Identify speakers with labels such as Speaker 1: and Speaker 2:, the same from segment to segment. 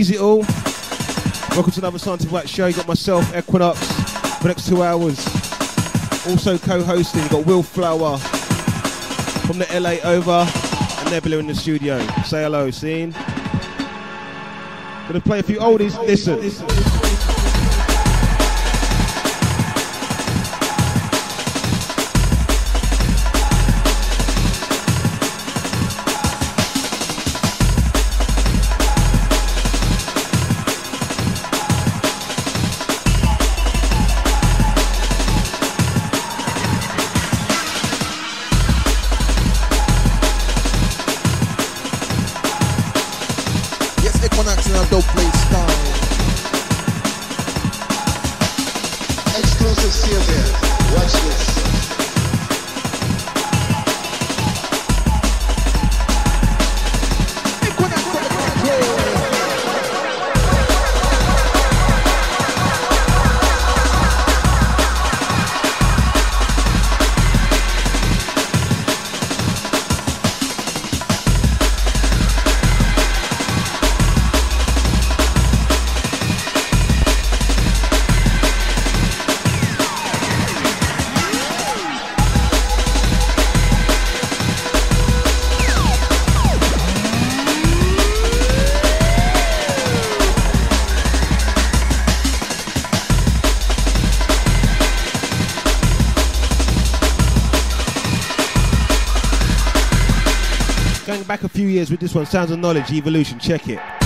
Speaker 1: Easy all. Welcome to another Scientific Wax show. You got myself, Equinox, for the next two hours. Also co-hosting, you got Will Flower from the LA over and Nebula in the studio. Say hello, scene. Gonna play a few oldies. Listen. Years with this one, Sounds of Knowledge, Evolution. Check it.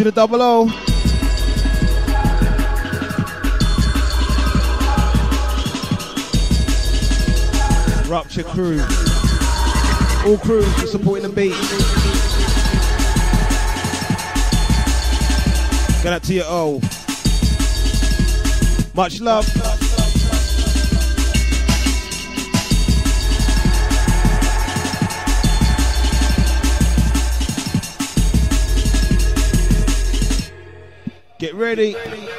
Speaker 1: Easy to double O. Rupture crew. All crews for supporting the beat. Get out to your O. Much love. Get ready.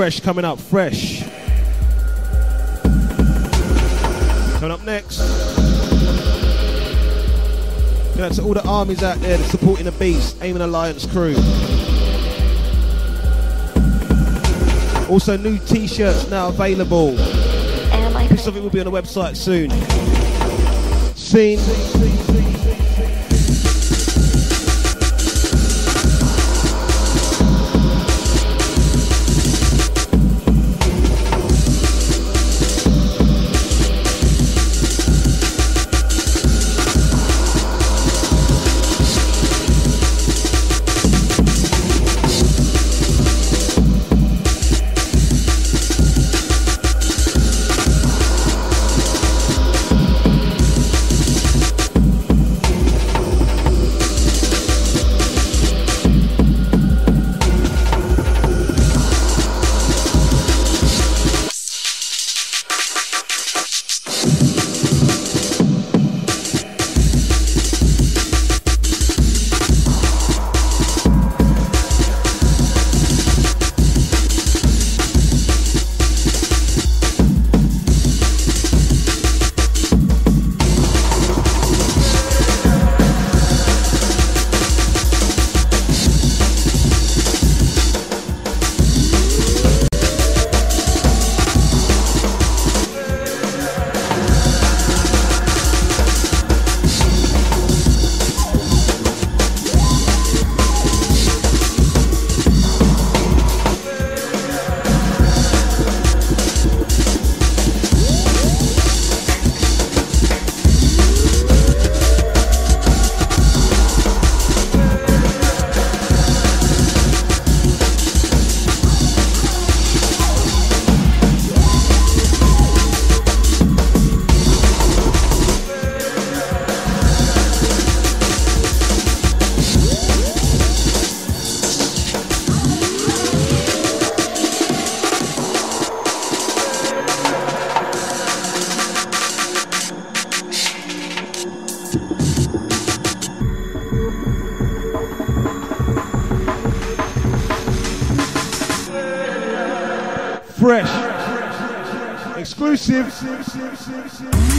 Speaker 1: Fresh coming up, fresh. Coming up next. Going out to all the armies out there supporting the beast, Aiming Alliance crew. Also, new t-shirts now available. Piece of it will be on the website soon. Scene. Exclusive.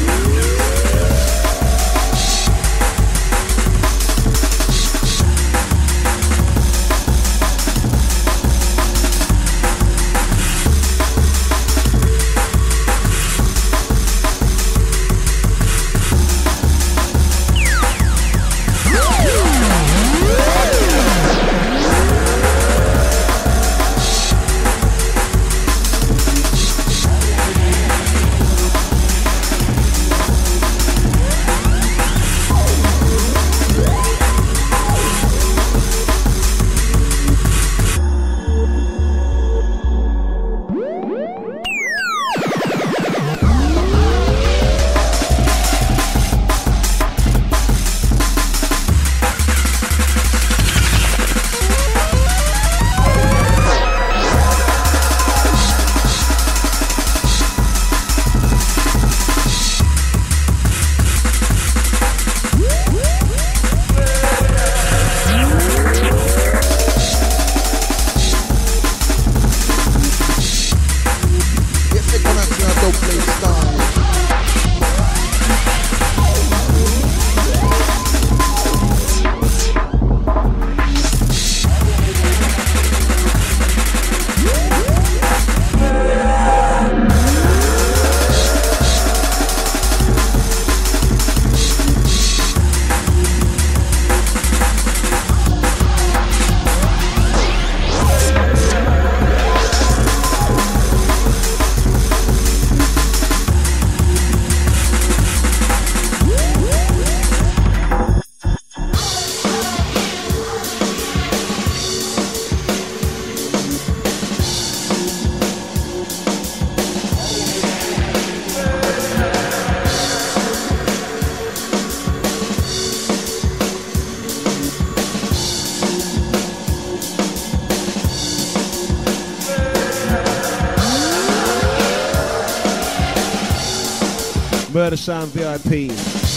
Speaker 1: Murder Sound VIP.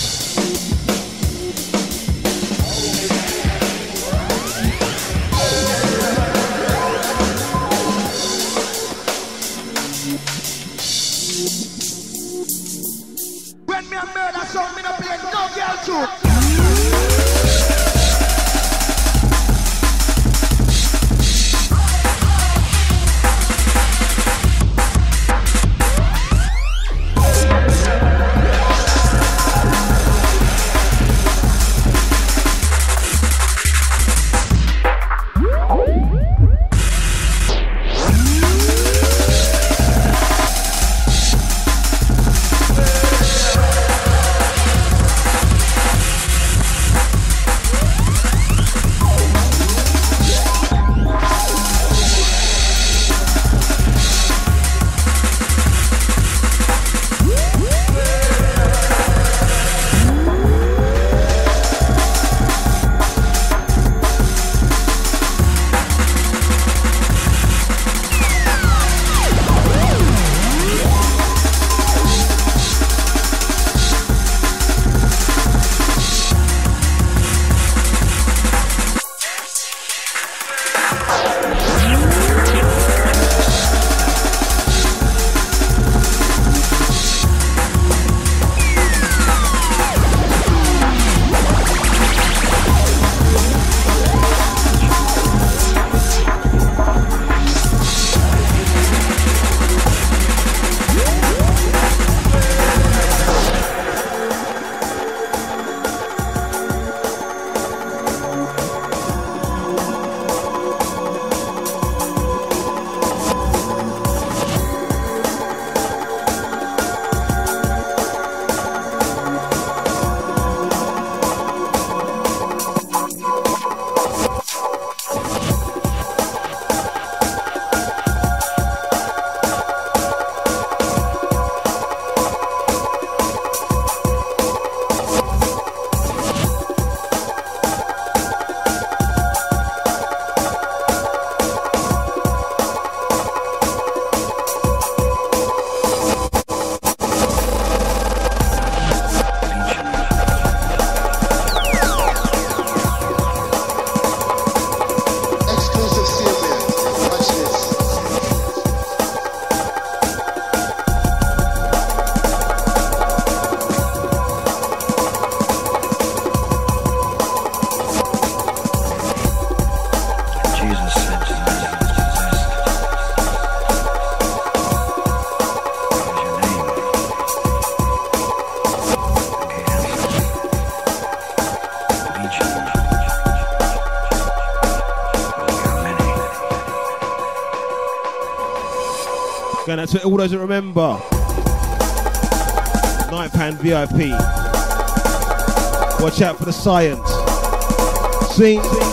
Speaker 1: Out to all those that remember. Night Pan VIP. Watch out for the science. Sing.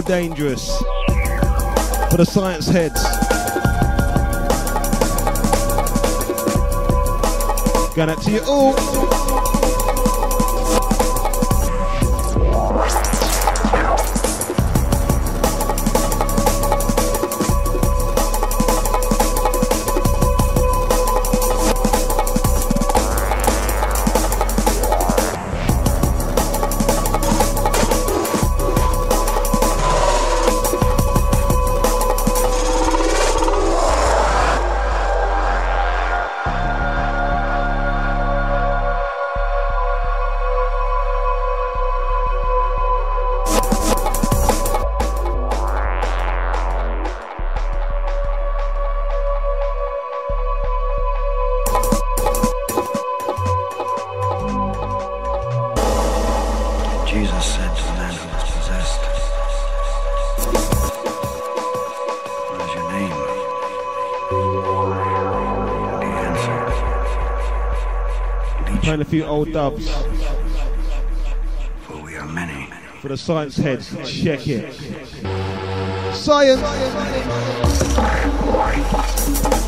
Speaker 1: Dangerous. For the science heads. Going out to you all. Few old dubs
Speaker 2: For we are many.
Speaker 1: for the science heads. Check it. Science.
Speaker 2: Teach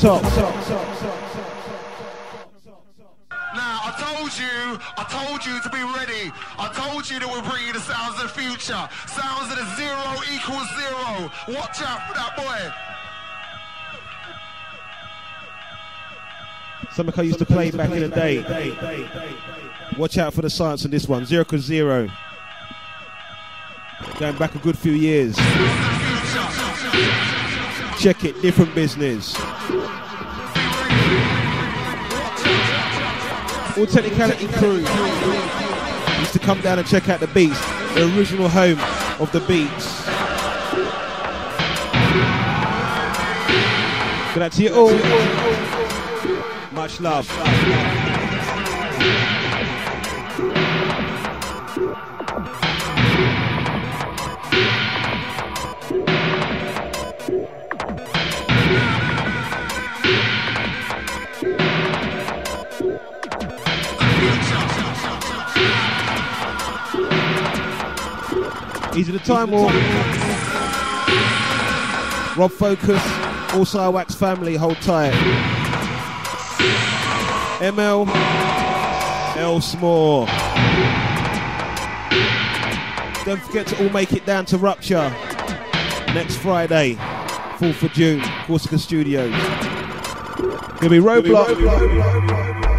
Speaker 1: top.
Speaker 3: Now, I told you, I told you to be ready. I told you that we're bringing the sounds of the future. Sounds of the zero equals zero. Watch out for that boy.
Speaker 1: Something I used to play back in the day. Watch out for the science on this one. Zero cause zero. Going back a good few years. Check it, different business. All technicality crew used to come down and check out the beats, the original home of the beats. Good night to you all. Much love. Time war. Rob Focus, also Wax family, hold tight. ML, Elsmore. Don't forget to all make it down to Rupture next Friday, 4th of June, Corsica Studios. Gonna be Roadblock.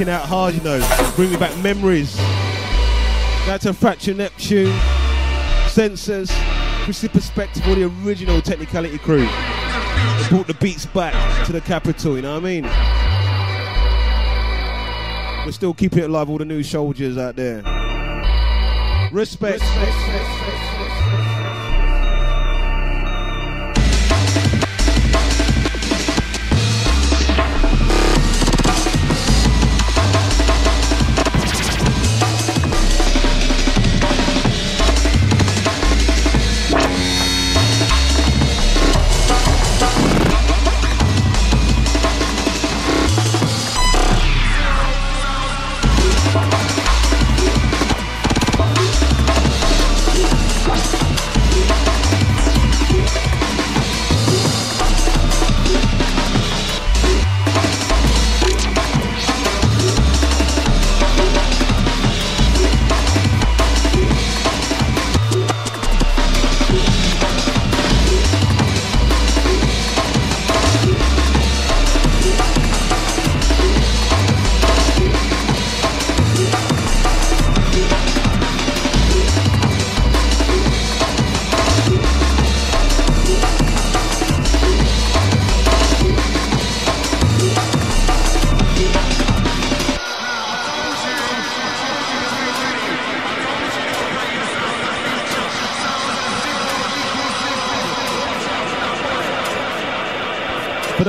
Speaker 1: Boy, out hard, you know. Bring me back memories. That's a Fracture Neptune, Sensors, Chrissy Perspective, all the original Technicality crew. They brought the beats back to the capital, you know what I mean? We're still keeping it alive, all the new soldiers out there. Respect. For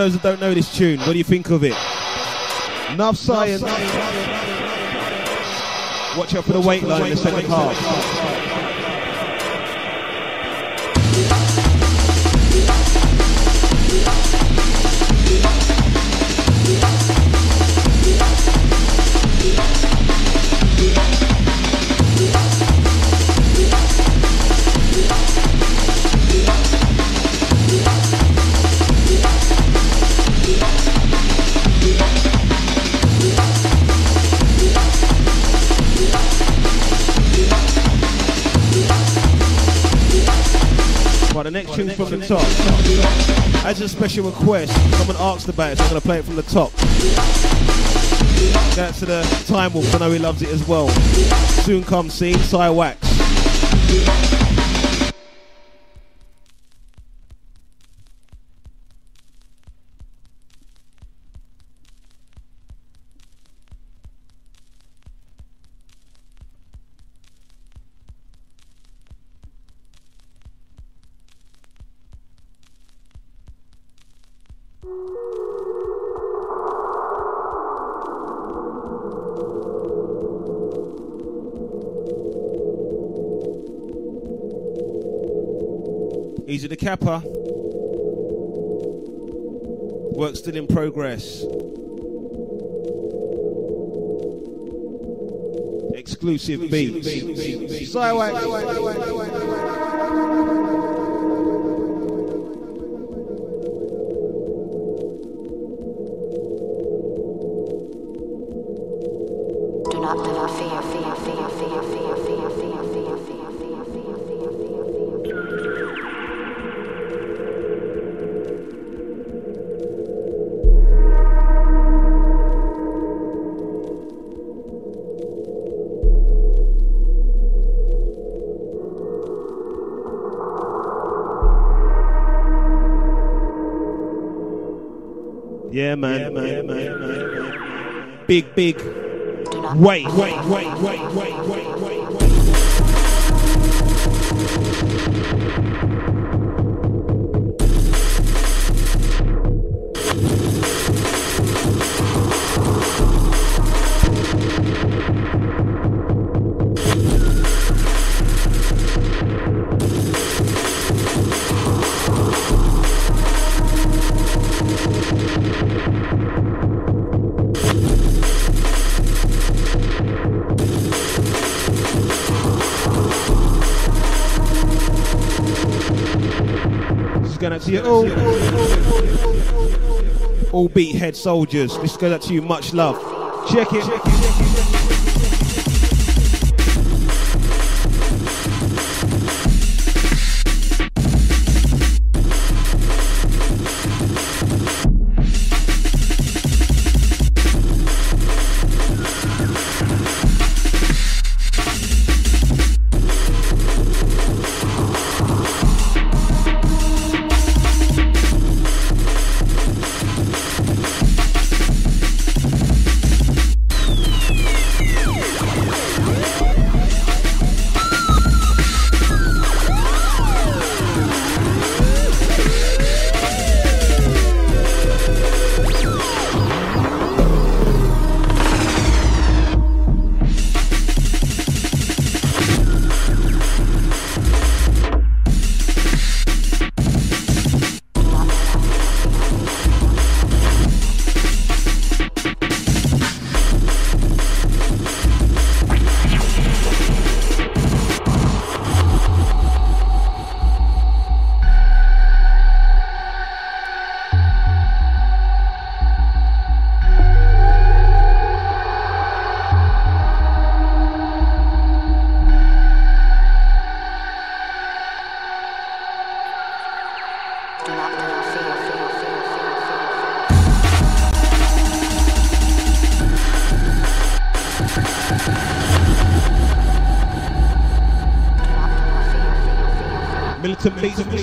Speaker 1: those that don't know this tune, what do you think of it? Enough science. Watch out for the weight line in the second half. Right, the next tune's from the top. As a special request, someone asked about it, so I'm going to play it from the top. That's to the Time Wolf, I know he loves it as well. Soon come scene, Sci Wax. Kappa. Work still in progress. Exclusive beats. SciWax. Big, big.
Speaker 4: Do not
Speaker 1: Wait, wait, wait, wait, wait, wait, wait, wait. All. Beat head soldiers. This goes out to you. Much love. Check it. Militant beats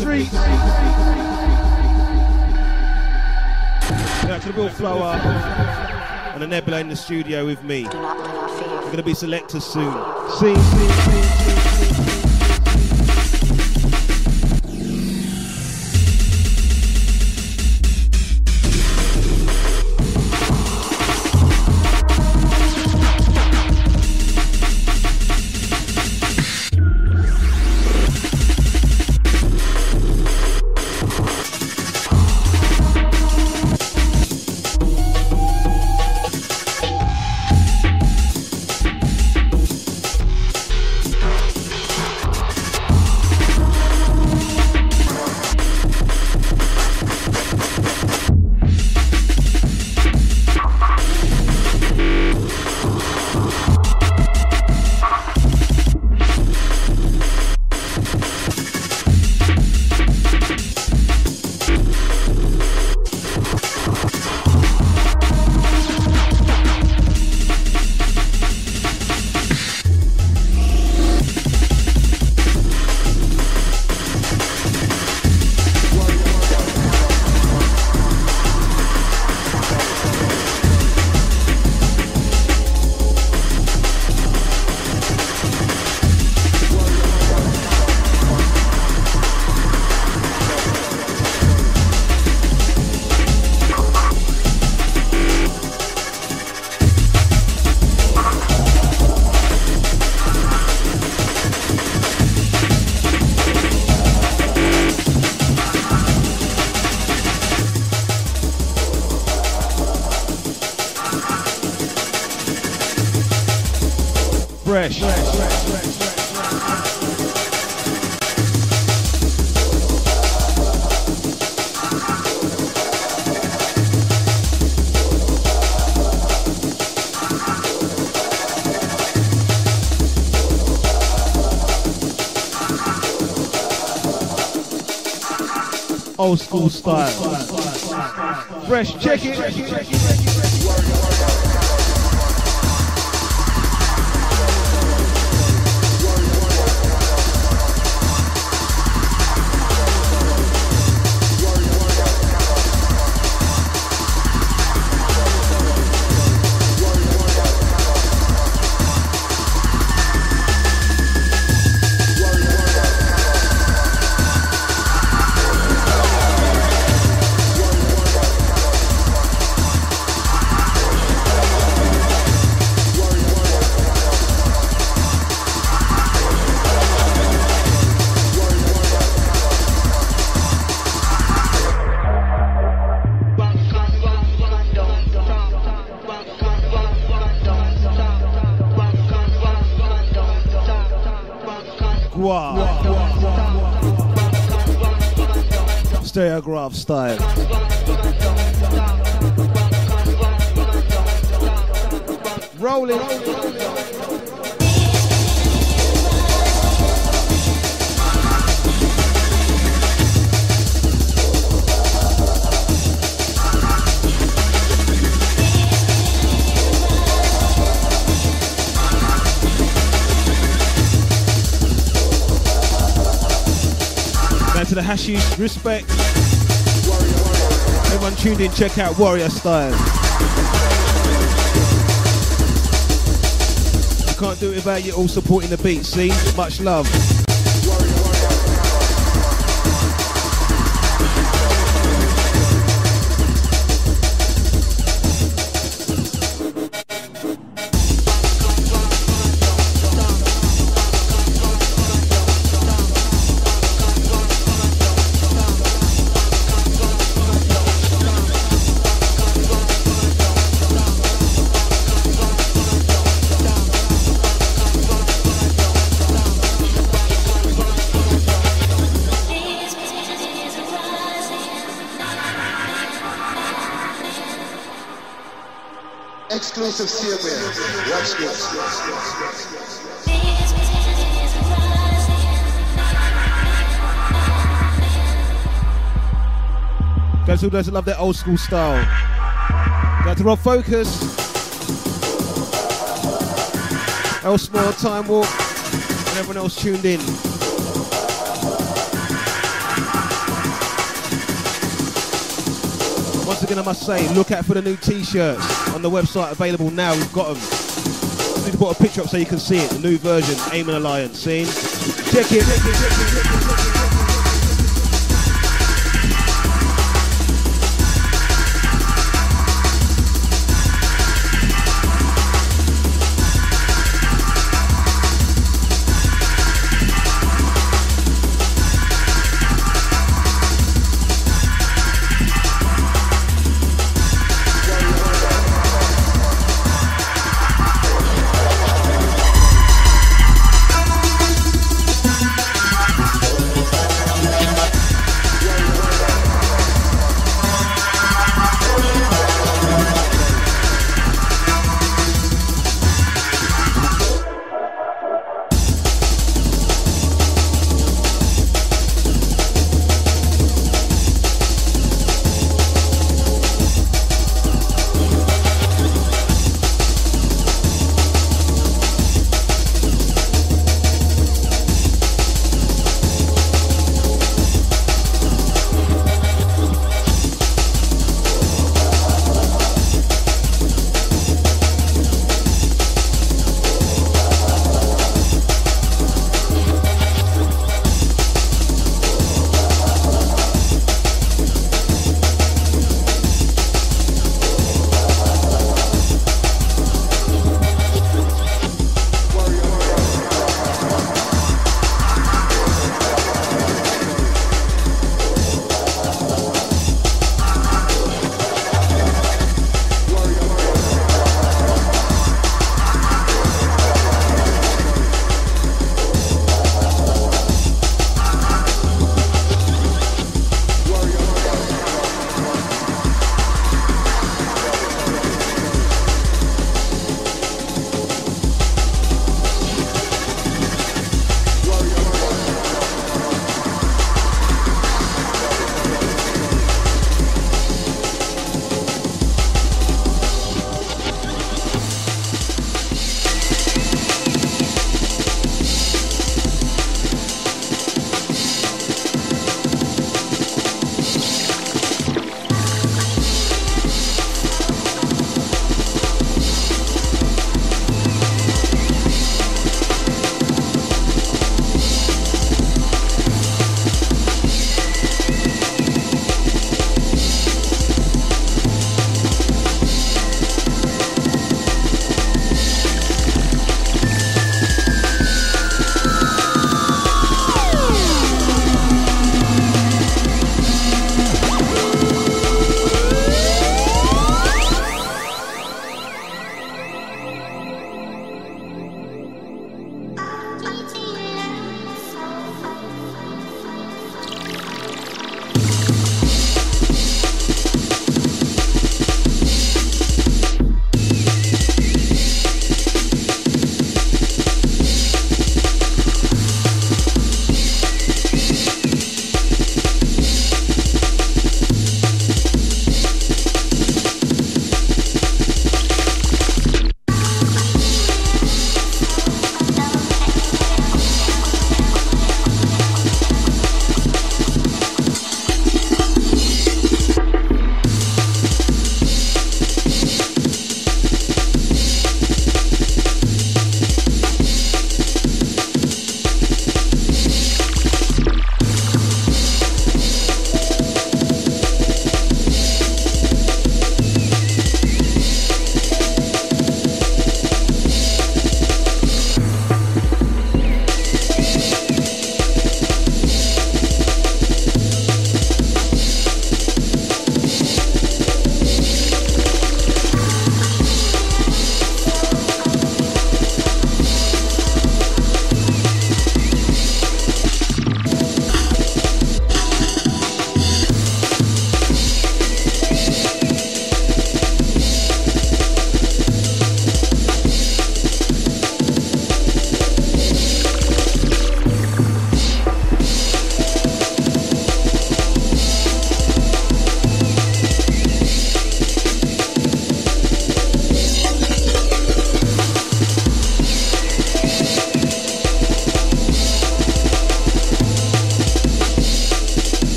Speaker 1: streets. Out to the Will Flower and the Nebula in the studio with me.
Speaker 4: Do not let our fear
Speaker 1: We're gonna be selectors soon. See, see, see, see. Old school style. Fresh, check it. Wow. Stereograph style. Rolling. To the hashies, respect. Everyone tuned in, check out Warrior Style. You can't do it without you all supporting the beat, see? Much love. who doesn't love that old school style? Got to Rob Focus. Elsemore, Time Walk, and everyone else tuned in. Once again, I must say, look out for the new t-shirts on the website available now. We've got them. Need to put a picture up so you can see it. The new version, Aim and Alliance. Seen? Check it. Check it, check it, check it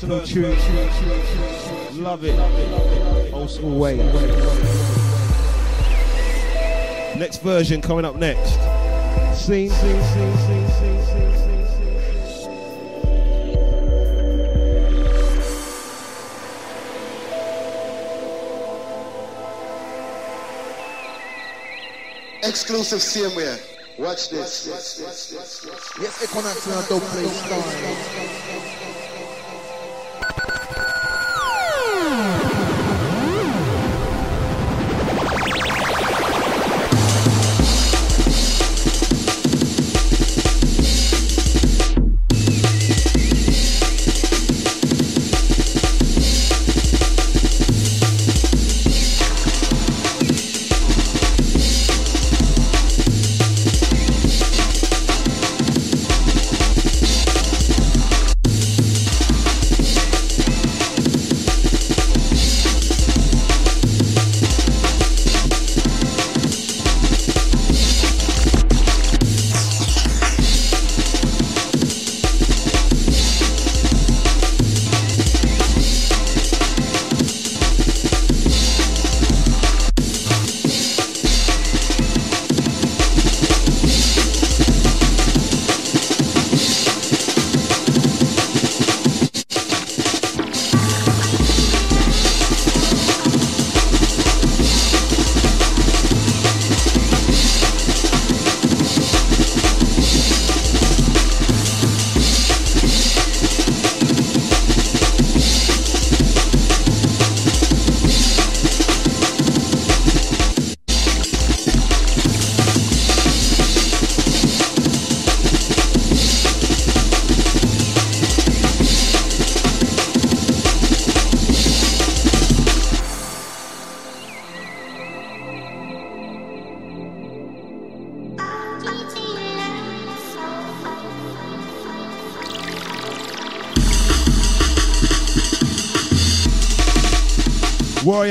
Speaker 1: personal tune. Love it. Old school way. Next version coming up next. Scene, scene, scene, scene.
Speaker 5: Exclusive same way. Watch this.
Speaker 6: Yes, Equinox in a dope place style.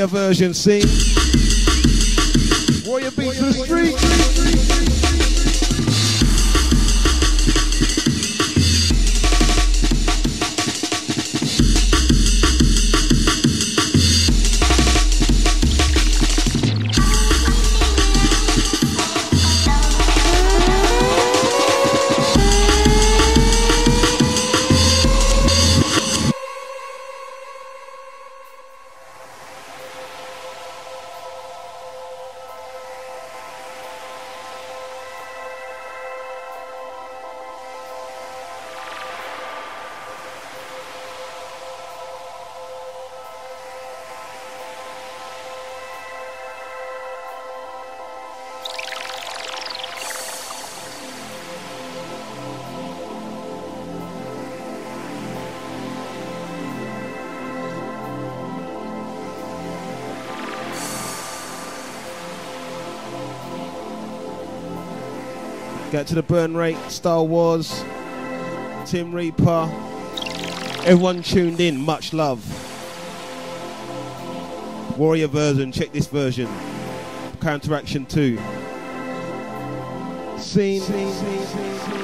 Speaker 1: Version, sing. Warrior beats the street. To the burn rate, Star Wars, Tim Reaper. Everyone tuned in, much love. Warrior version, check this version. Counteraction 2. Scene. Part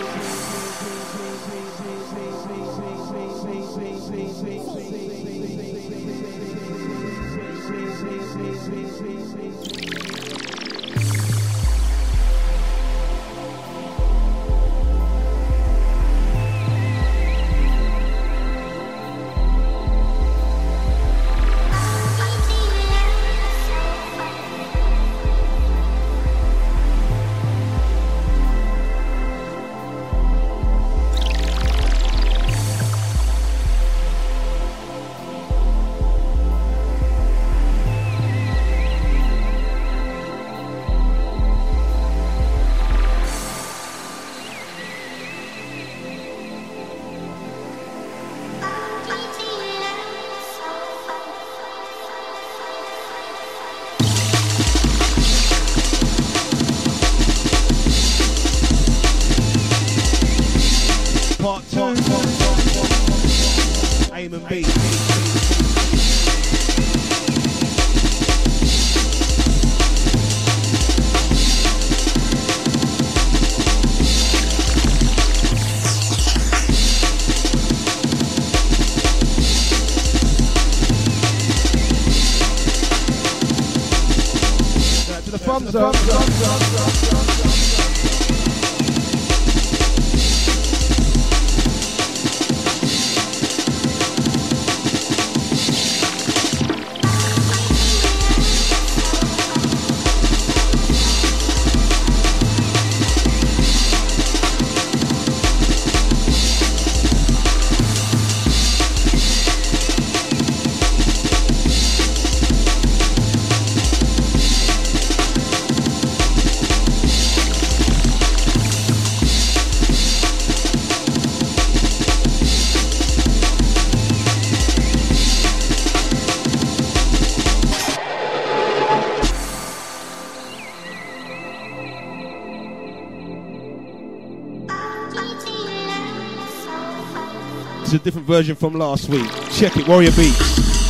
Speaker 1: version from last week. Check it, Warrior Beats.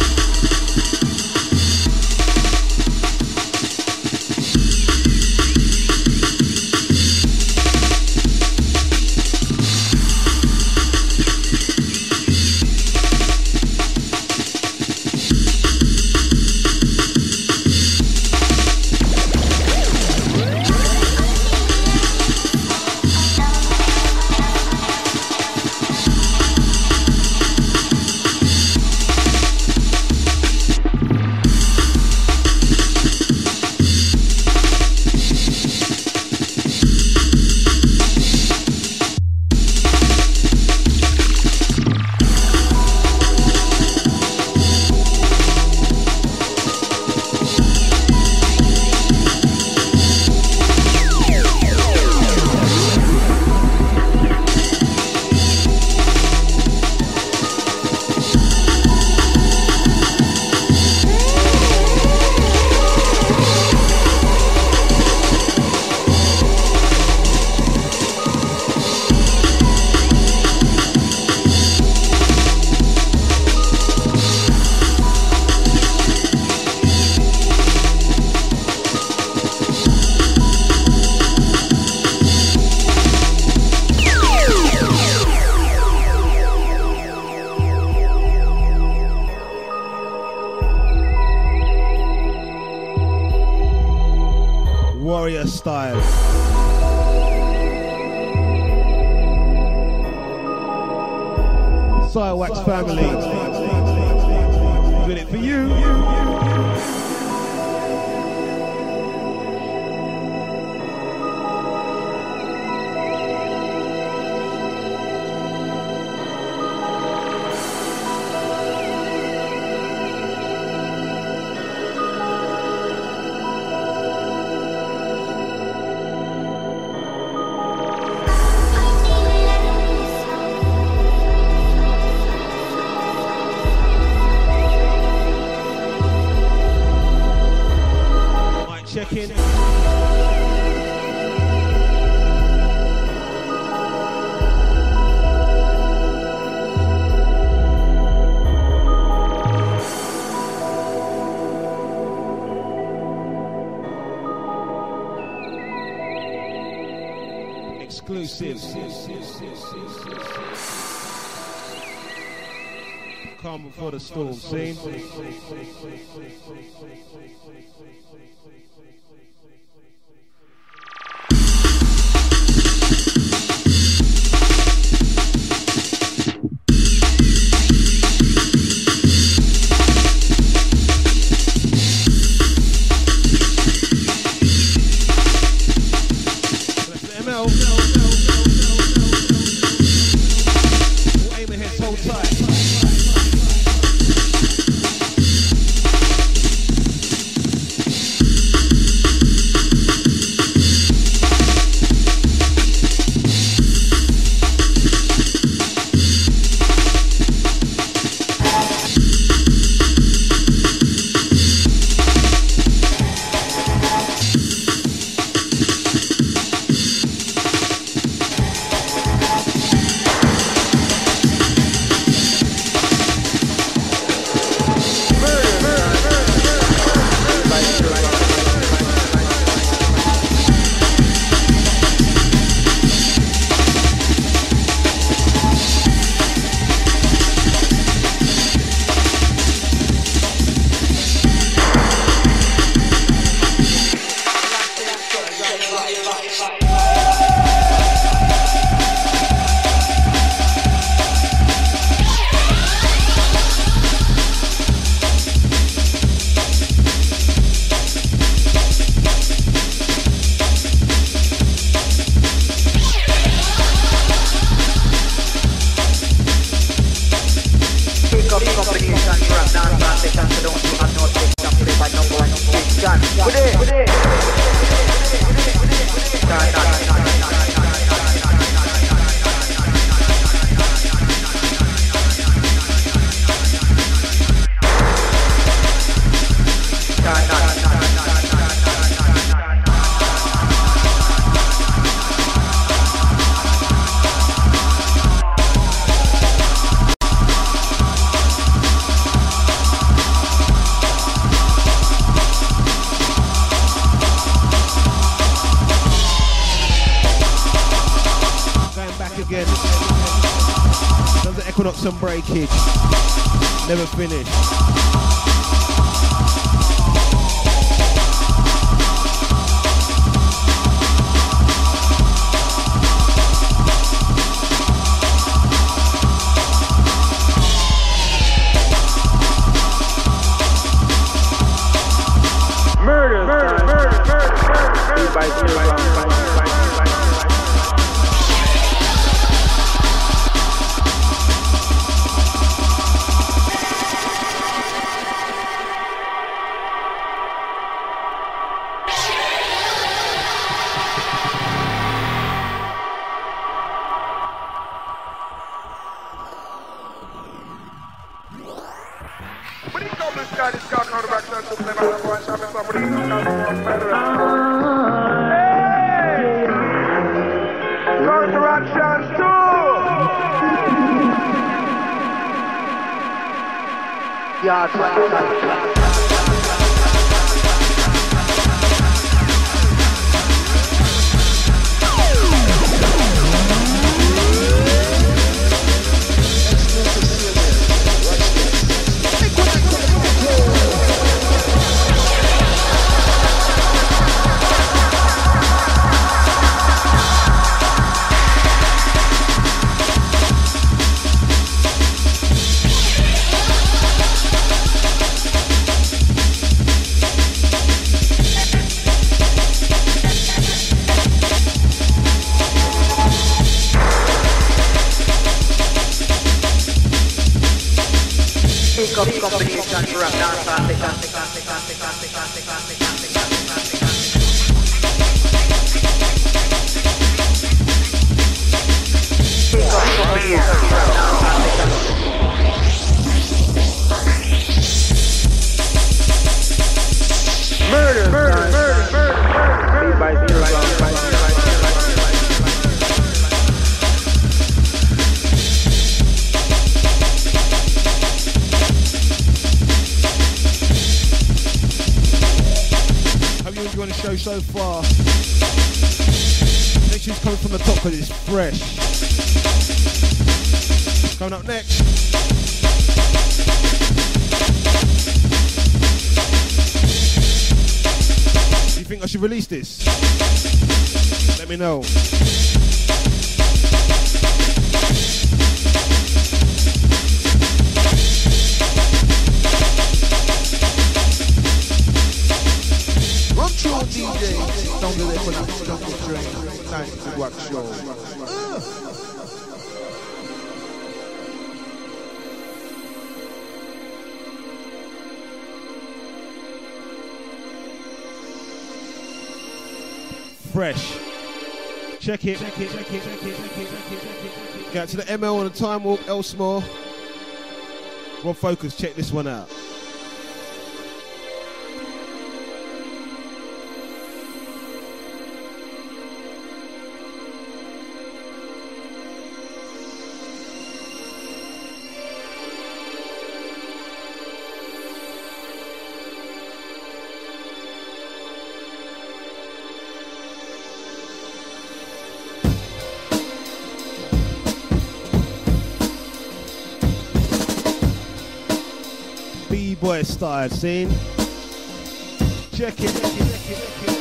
Speaker 1: Style. SciWax family. Before the storm, scene. Like Equinox and Breakage. Never finished.
Speaker 7: Murder, murder, murder, murder, murder, by zero, by, by, by, by,
Speaker 1: Get to the ML on the time walk, Elsmore. Rob Focus, check this one out. Style scene. Check it. Check it. Check it. Check it.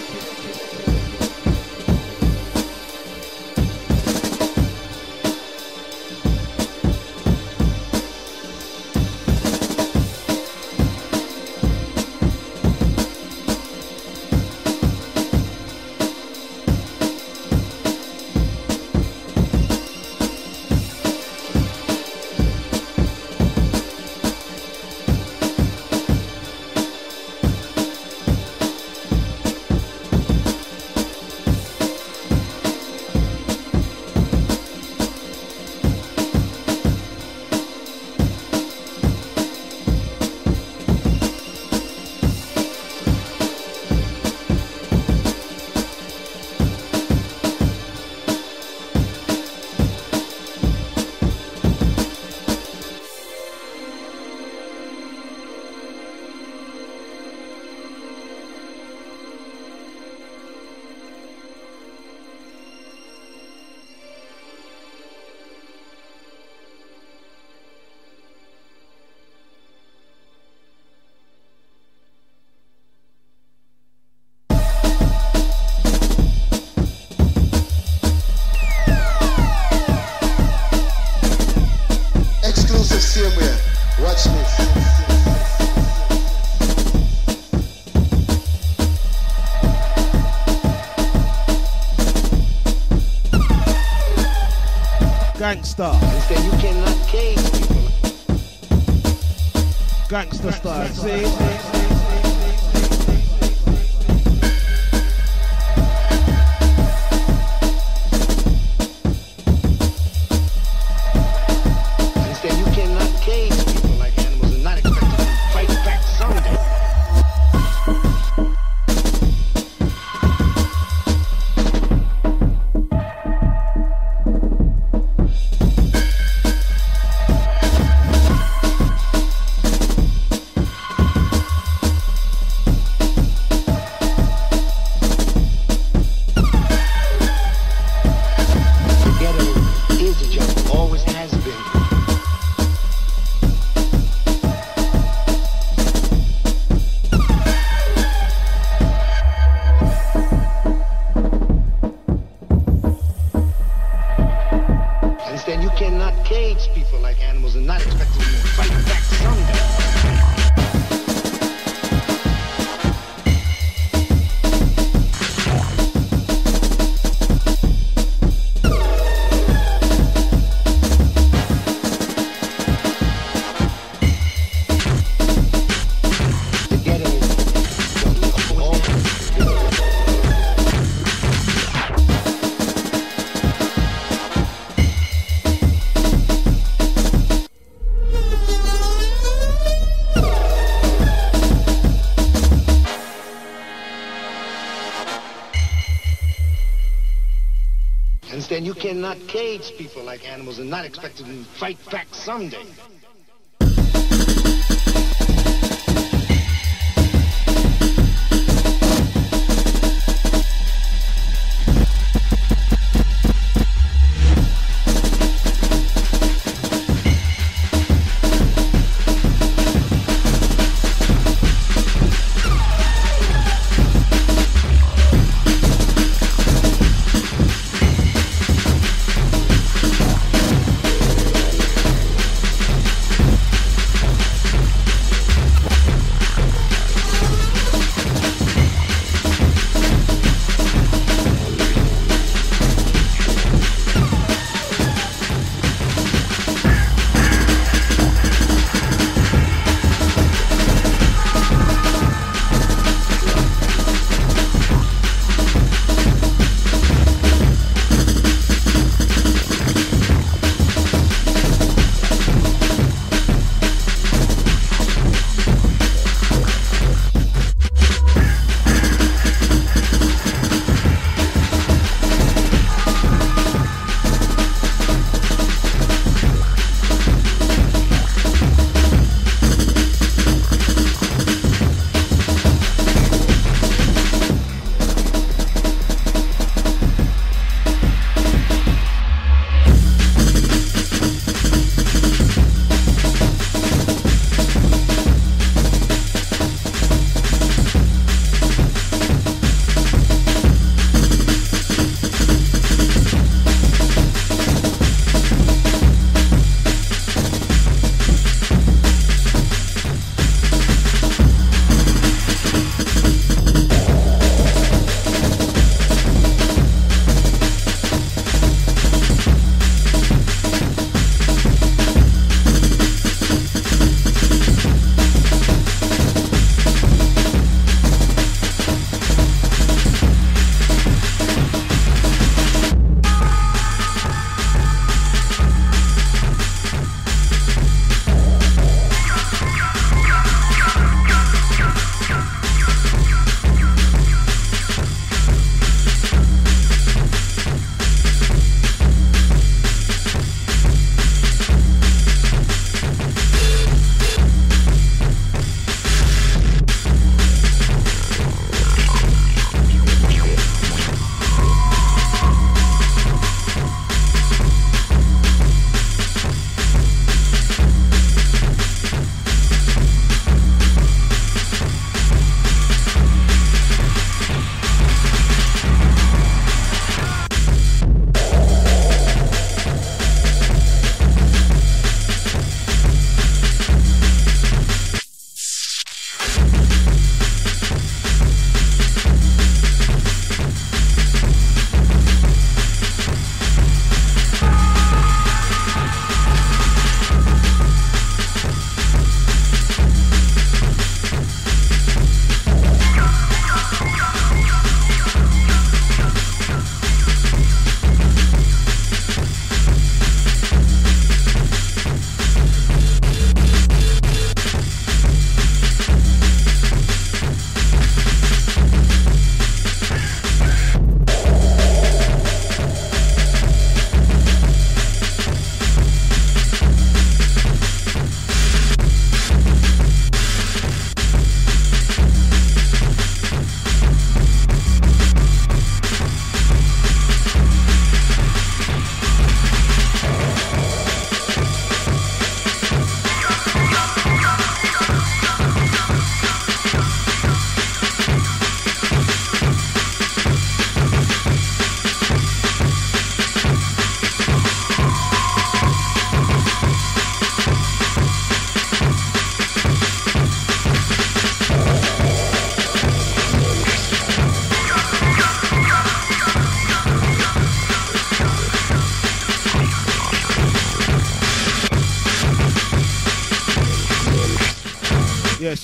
Speaker 8: Gangster.
Speaker 1: You cannot.
Speaker 8: Gangster style, see?
Speaker 1: cage people like animals and not expect to fight back someday.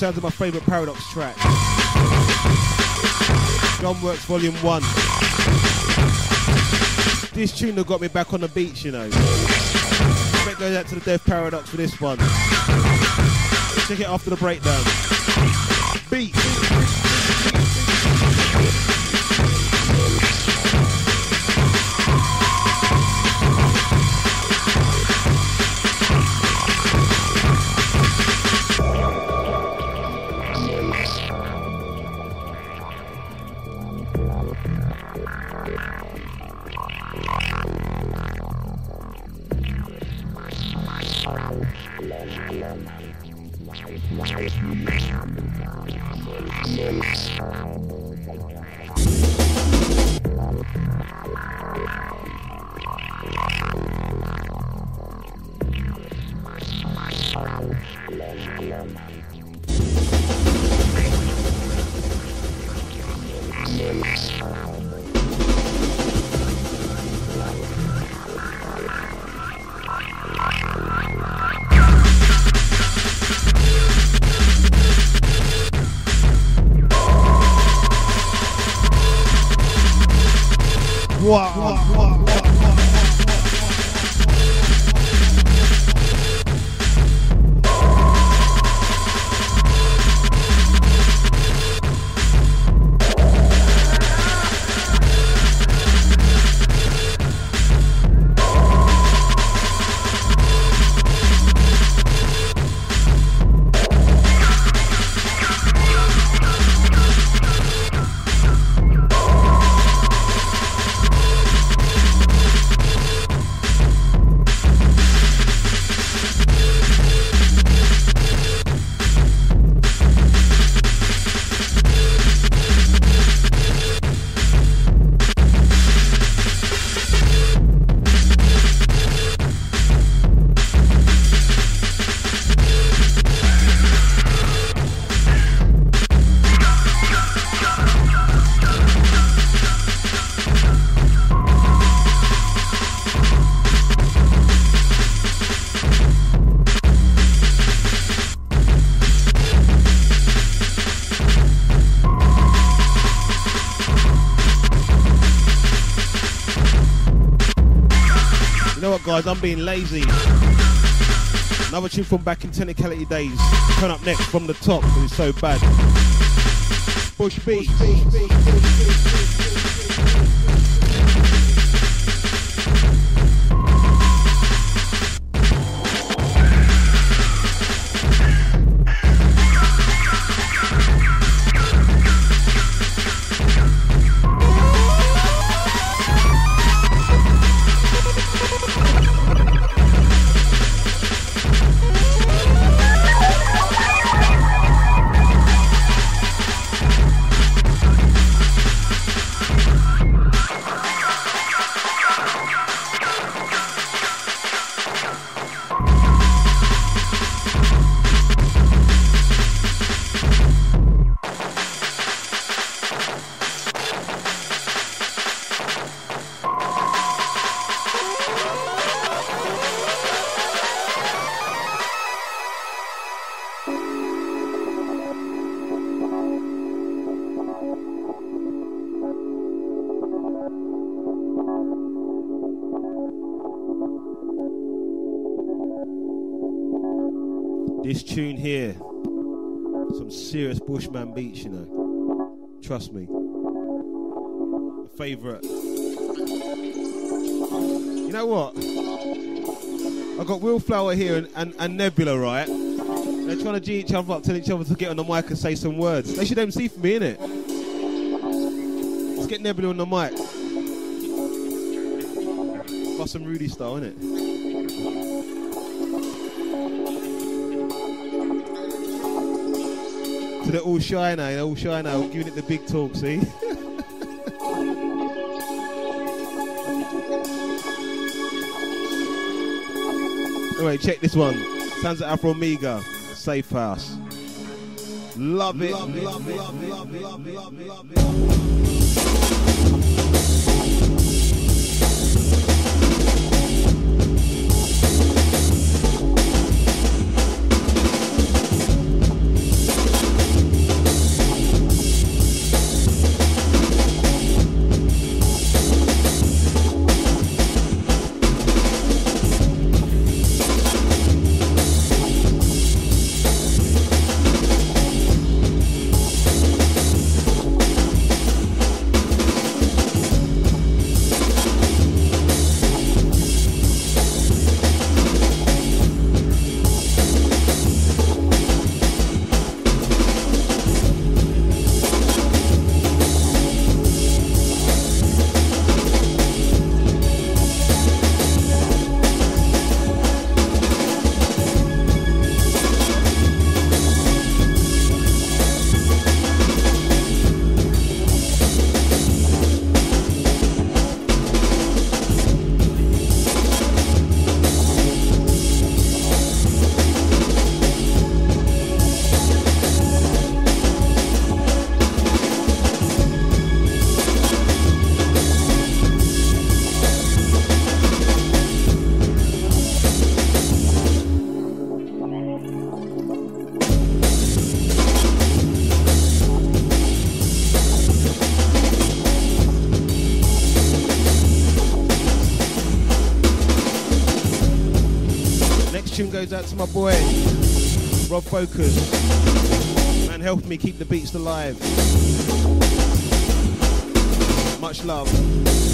Speaker 1: Sounds of my favourite Paradox track. John Works Volume 1. This tune that got me back on the beach, you know. Respect goes out to the Death Paradox for this one. Check it after the breakdown. Beat. Guys? I'm being lazy. Another tune from back in technicality days. Turn up next from the top because it's so bad. Bush beat. This me. A favourite. You know what? I got Will Flower here and, and, and Nebula, right? They're trying to G each other up, tell each other to get on the mic and say some words. They should MC for me, innit? Let's get Nebula on the mic. Got some Rudy style, innit? To the all shy now, know, all shy now, giving it the big talk, see? anyway, check this one. Sounds like Alpha Omega, Safe House. Love it. Love it, love it, love it, love it, love it, goes out to my boy, Rob Focus. Man, helped me keep the beats alive. Much love.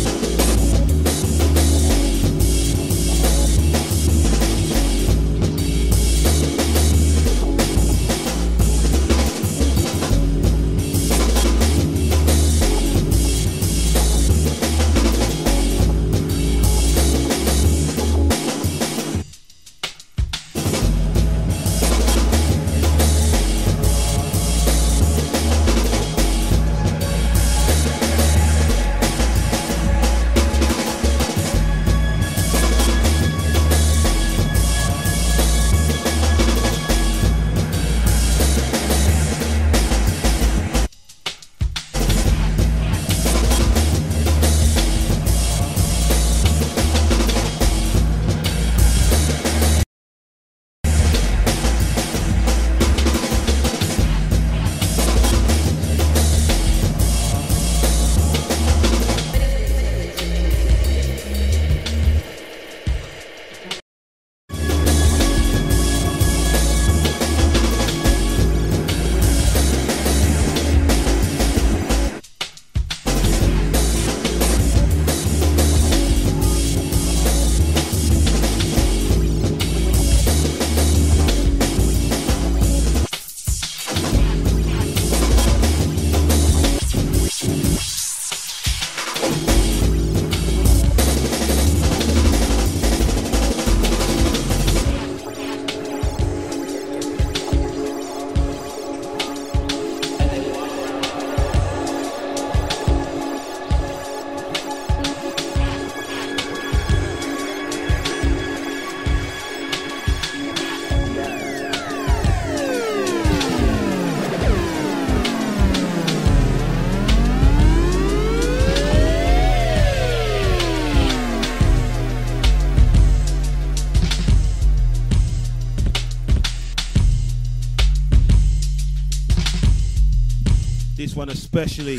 Speaker 1: This one especially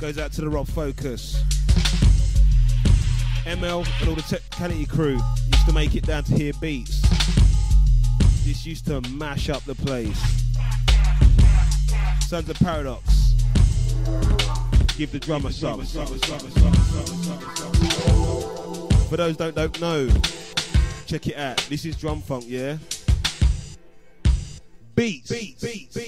Speaker 1: goes out to the Rob Focus. ML and all the Technicality crew used to make it down to hear beats. This used to mash up the place. Sons of Paradox. Give the drummer some. For those that don't know, check it out. This is drum funk, yeah? Beats. Beats. Beats.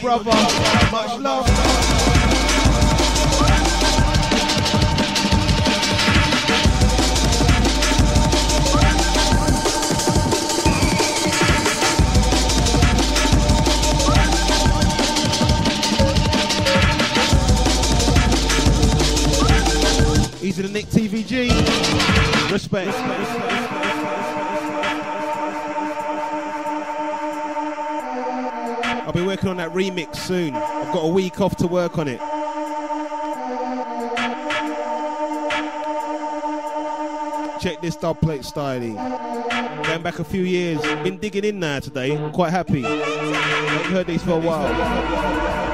Speaker 1: Brother. On it. Check this dub plate styling. Going back a few years. Been digging in there today. I'm quite happy. I've heard these for a while.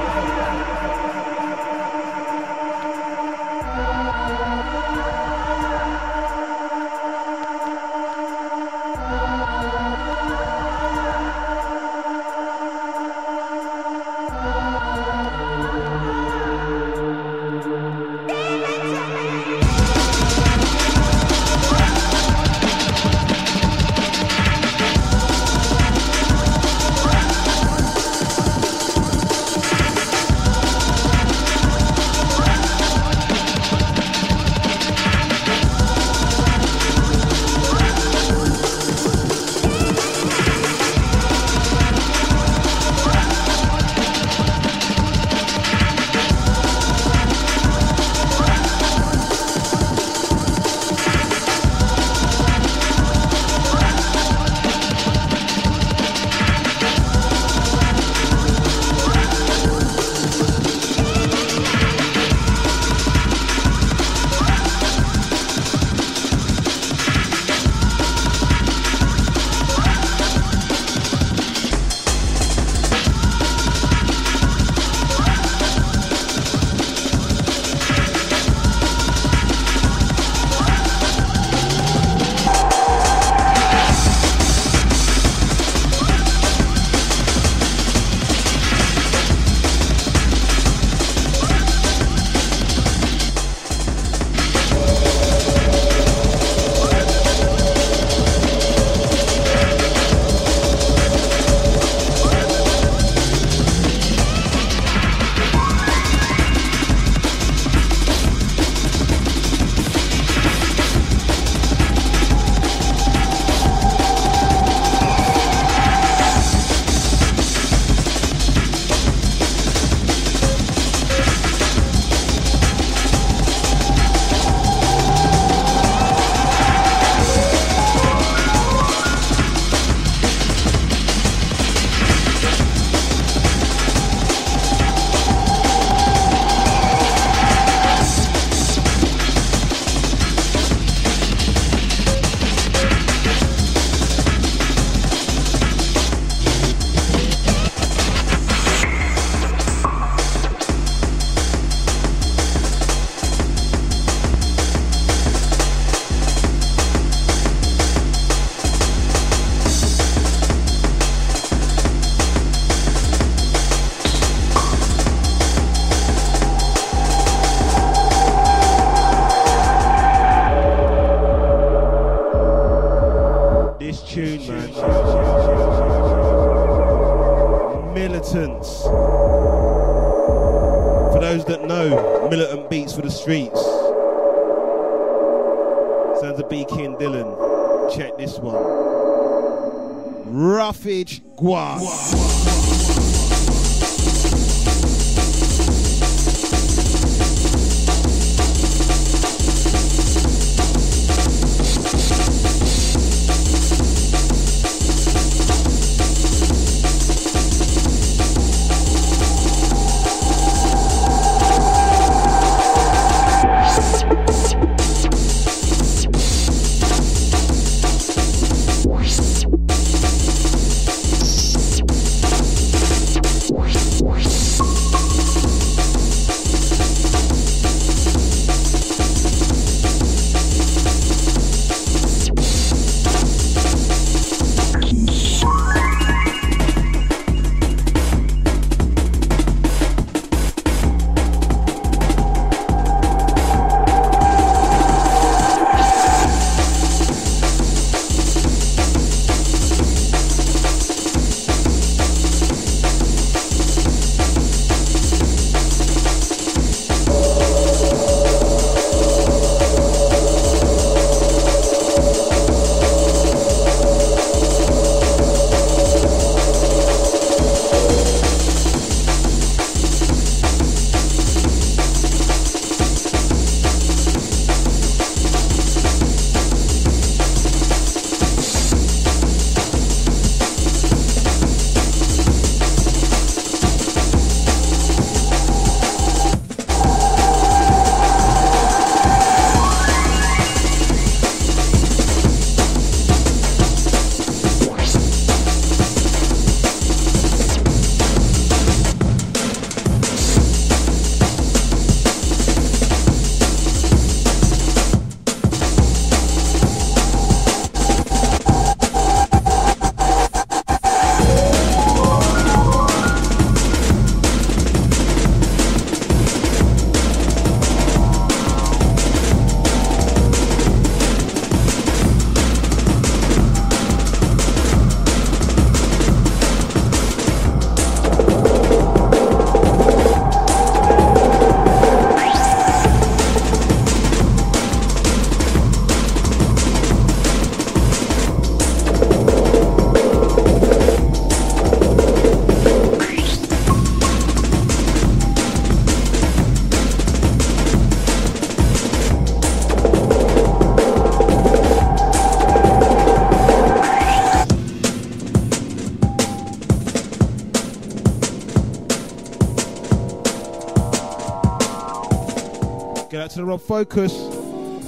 Speaker 1: To the Rob Focus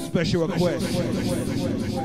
Speaker 1: special request.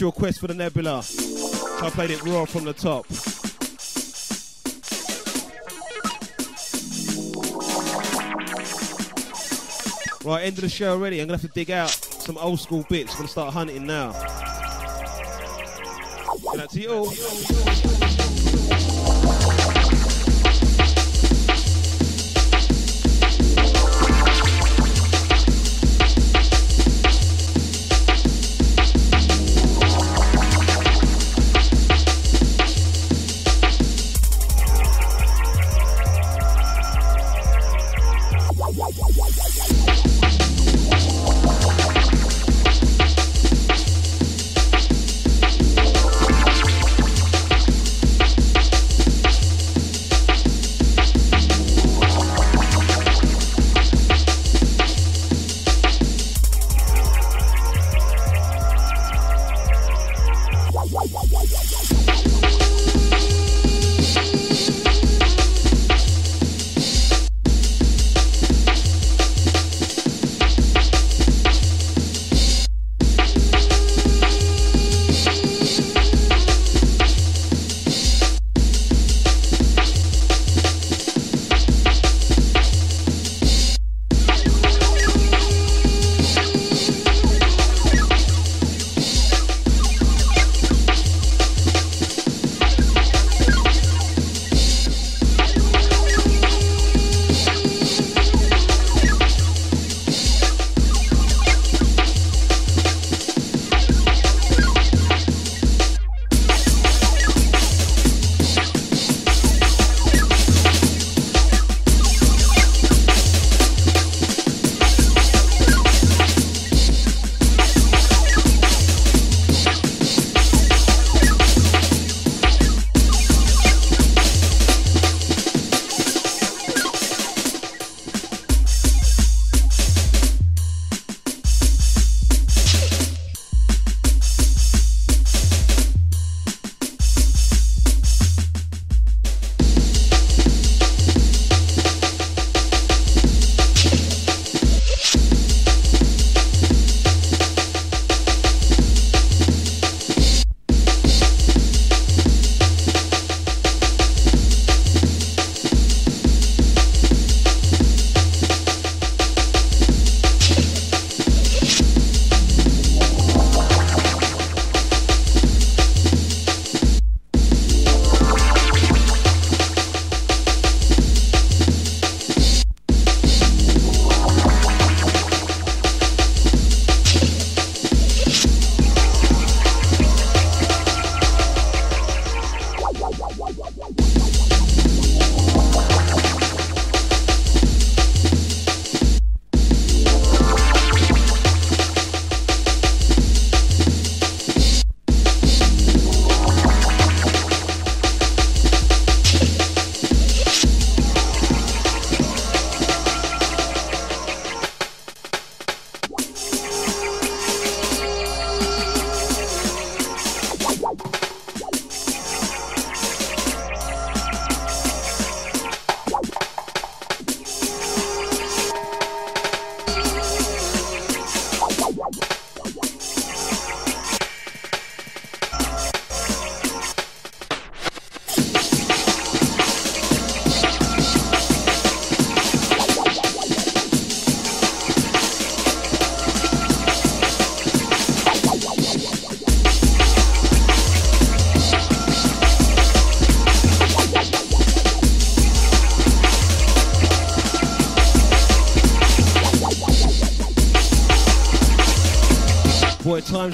Speaker 1: Special request for the Nebula. I played it raw from the top. Right, end of the show already. I'm gonna have to dig out some old school bits. I'm gonna start hunting now. Get out to you all.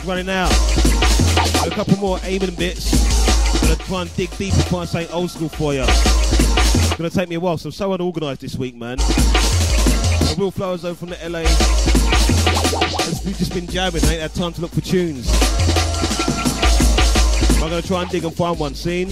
Speaker 1: Running out. A couple more aiming bits. I'm Gonna try and dig deep and find something old school for you. It's gonna take me a while, so I'm so unorganised this week, man. The real flowers over from the LA. We've just been jamming, ain't had time to look for tunes. I'm gonna try and dig and find one, seen?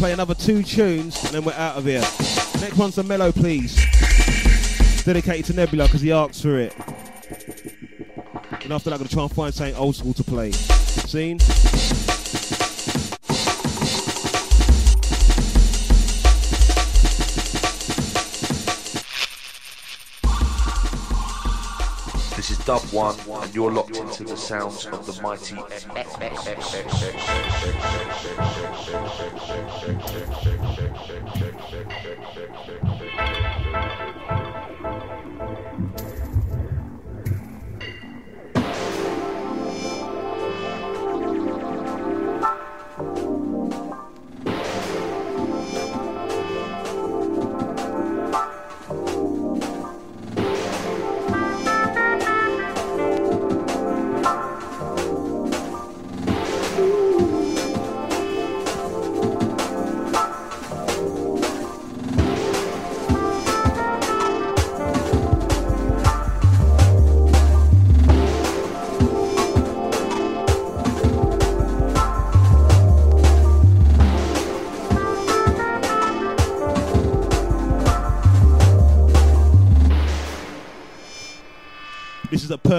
Speaker 1: Play another two tunes and then we're out of here. Next one's a mellow, please. Dedicated to Nebula because he asked for it. And after that, I'm gonna try and find something old school to play. Seen?
Speaker 7: Dub One, and you're locked into the sounds of the mighty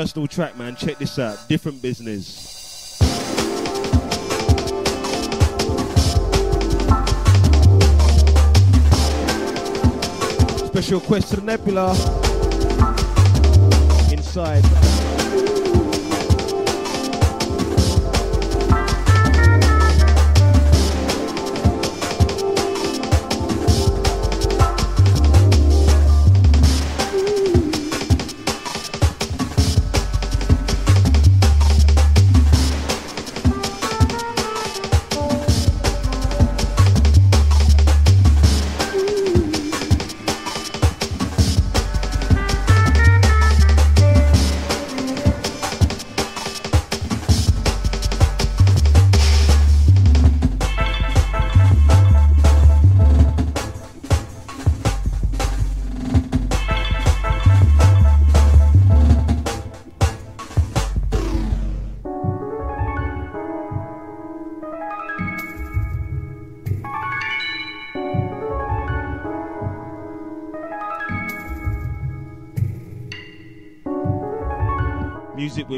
Speaker 1: personal track, man. Check this out. Different business. Special request to Nebula. side.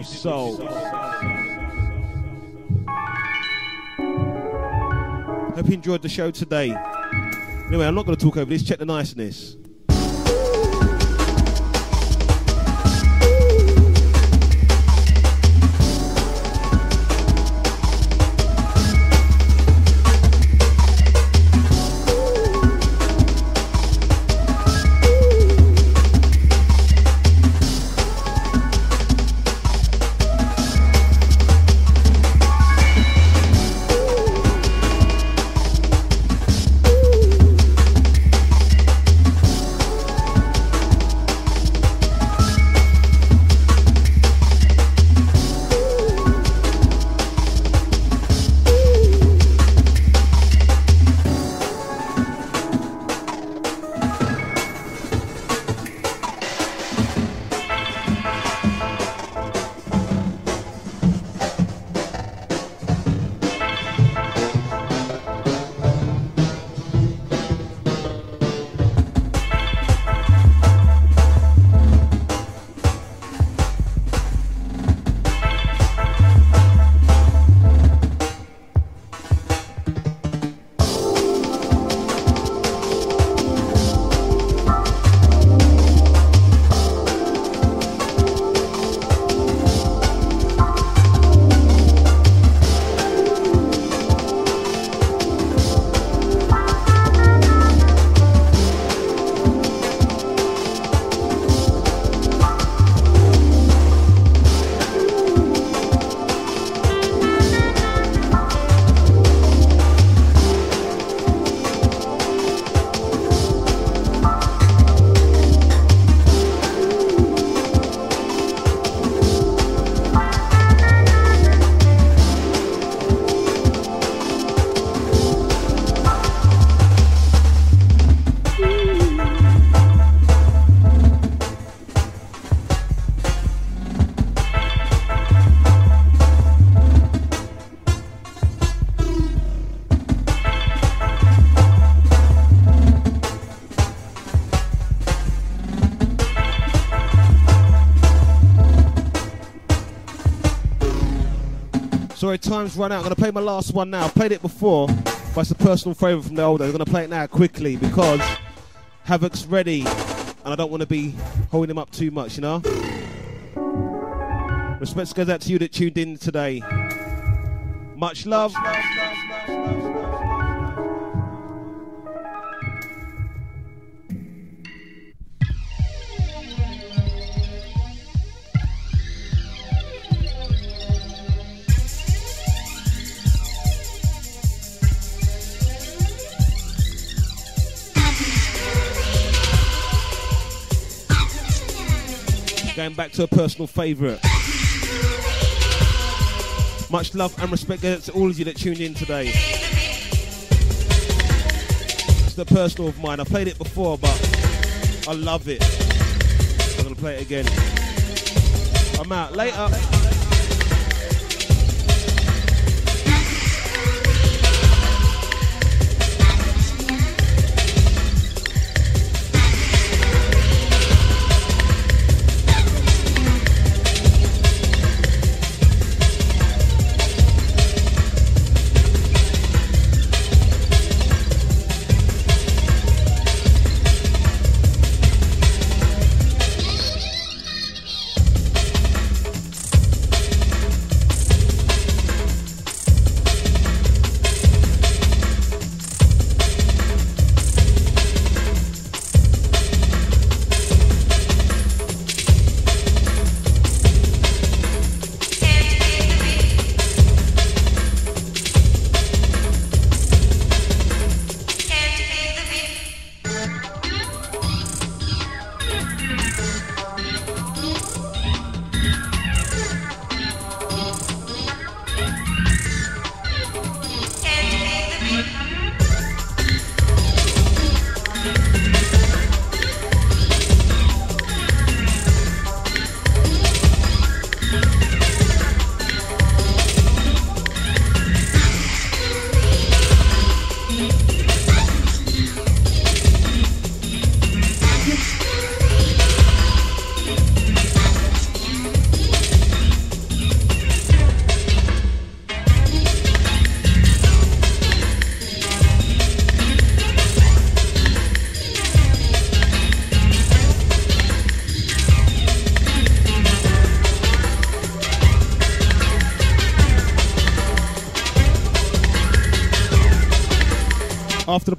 Speaker 1: Soul. Hope you enjoyed the show today. Anyway, I'm not going to talk over this. Check the niceness. Sorry, time's run out. I'm going to play my last one now. I've played it before, but it's a personal favourite from the old days. I'm going to play it now quickly because Havoc's ready and I don't want to be holding him up too much, you know? Respects goes out to you that tuned in today. Much love. Going back to a personal favourite. Much love and respect to all of you that tuned in today. It's the personal of mine. I played it before, but I love it. I'm gonna play it again. I'm out. Later.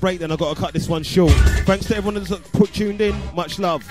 Speaker 1: Break, then I got to cut this one short. Thanks to everyone that's put tuned in. Much love.